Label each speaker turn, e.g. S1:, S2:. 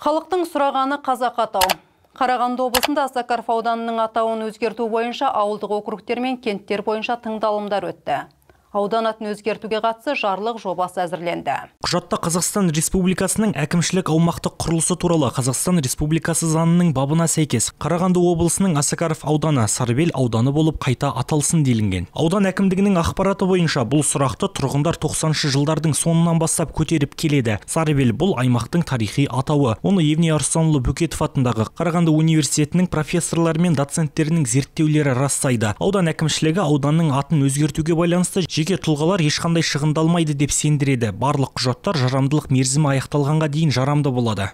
S1: Халықтың сұрағаны қазақ атау. Қарағанды облысында Осакаров ауданының атауын өзгерту бойынша ауылдық округтер мен kenттер бойынша тыңдалымдар өтті. Аудан атын өзгертуге қатысты жарлық жобасы әзірленді.
S2: Құжатта Қазақстан Республикасының әкімшілік аумақтық құрылысы туралы Қазақстан Республикасы заңының бабына сәйкес Қарағанды облысының Осакаров ауданы Сарыбел ауданы болып қайта аталсын делінген. Аудан әкімдігінің ақпараты бойынша бұл сұрақты тұрғындар 90 жылдардың соңынан бастап көтеріп келеді. Сарыбел бұл аймақтың тарихи атауы. Оны Евней Арыстанұлы Бөкетов атындағы Қарағанды университетінің профессорлары мен доценттерінің зерттеулері растайды. Аудан әкімшілігі ауданның атын өзгертуге байланысты жеке тұлғалар ешқандай шығындалмайды деп сендіреді. Барлық құжаттар жарамдылық мерзімі аяқталғанға дейін жарамды болады.